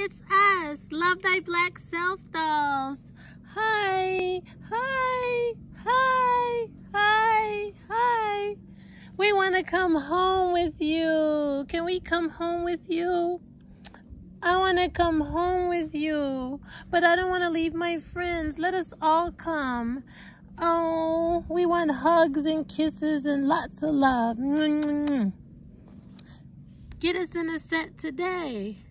it's us, Love Thy Black Self dolls. Hi, hi, hi, hi, hi. We want to come home with you. Can we come home with you? I want to come home with you, but I don't want to leave my friends. Let us all come. Oh, we want hugs and kisses and lots of love. Get us in a set today.